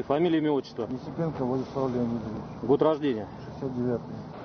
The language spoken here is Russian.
Фамилия, имя, отчество. Есипенко Владислав Леонидович, Год рождения. 69-й.